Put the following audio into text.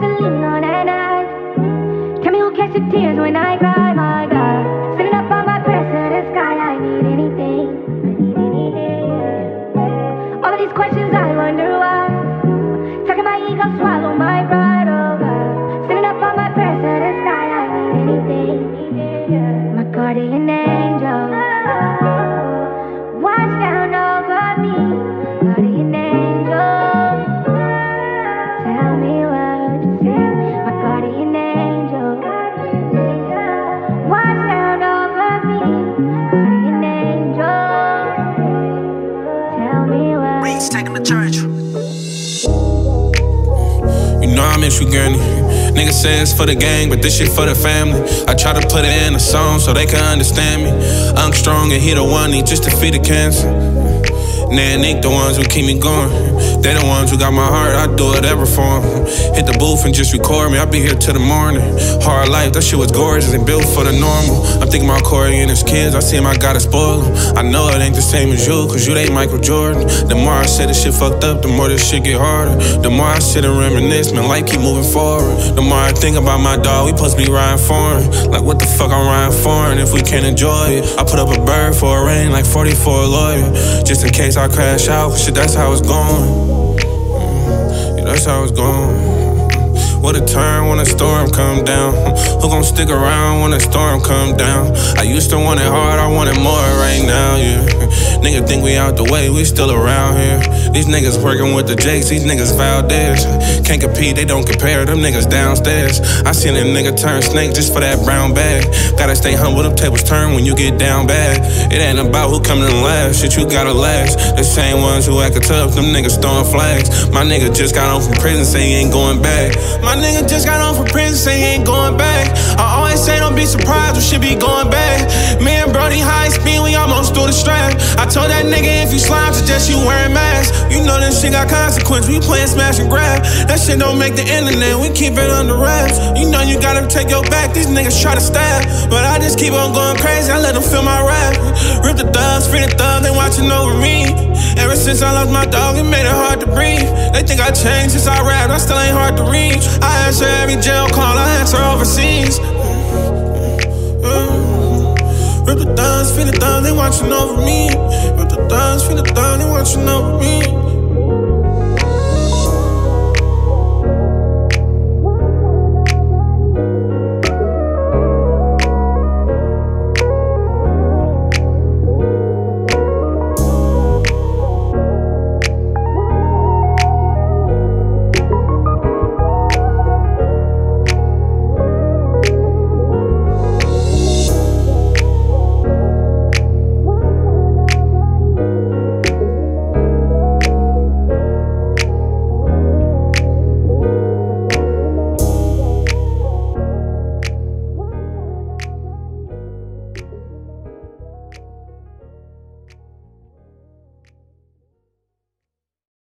Tell me who catch the tears when I cry, Miss you, Gurney. Niggas say it's for the gang, but this shit for the family. I try to put it in a song so they can understand me. I'm strong and he the one, he just defeated cancer. Nah, Nick the ones who keep me going. They the ones who got my heart, I do whatever for them. Hit the booth and just record me, I'll be here till the morning. Hard life, that shit was gorgeous and built for the normal. I'm thinking about Corey and his kids, I see him, I gotta spoil them. I know it ain't the same as you, cause you ain't Michael Jordan. The more I say this shit fucked up, the more this shit get harder. The more I sit and reminisce, man, life keep moving forward. The more I think about my dog, we supposed to be riding foreign. Like, what the fuck I'm riding foreign if we can't enjoy it? I put up a bird for a rain, like 40 for a lawyer. Just in case I crash out, shit, that's how it's going. Mm, yeah, that's how it's going. Mm, what a turn when a storm come down. Who gon' stick around when a storm come down? I used to want it hard, I want it more right now, yeah. Nigga think we out the way, we still around here. These niggas working with the Jakes, these niggas foul Valdez. Can't compete, they don't compare, them niggas downstairs. I seen a nigga turn snake just for that brown bag. Gotta stay humble, them tables turn when you get down bad. It ain't about who coming in last, shit, you gotta last. The same ones who actin' tough, them niggas throwing flags. My nigga just got on from prison, say he ain't going back. My nigga just got on from prison, say he ain't going back. Say don't be surprised when shit be going back. Me and Brody high speed, we almost through the strap. I told that nigga if you slime, suggest you wearing masks. You know this shit got consequence, we playing smash and grab. That shit don't make the internet, we keep it under wraps. You know you gotta take your back, these niggas try to stab. But I just keep on going crazy, I let them feel my rap. Rip the thugs, free the thugs, they watching over me. Ever since I lost my dog, it made it hard to breathe. They think I changed since I rap, I still ain't hard to reach. I answer every jail call, I answer overseas. Mm. Rip the thugs, feel the thugs, they watching over me. Rip the thugs, feel the thugs, they watching over me.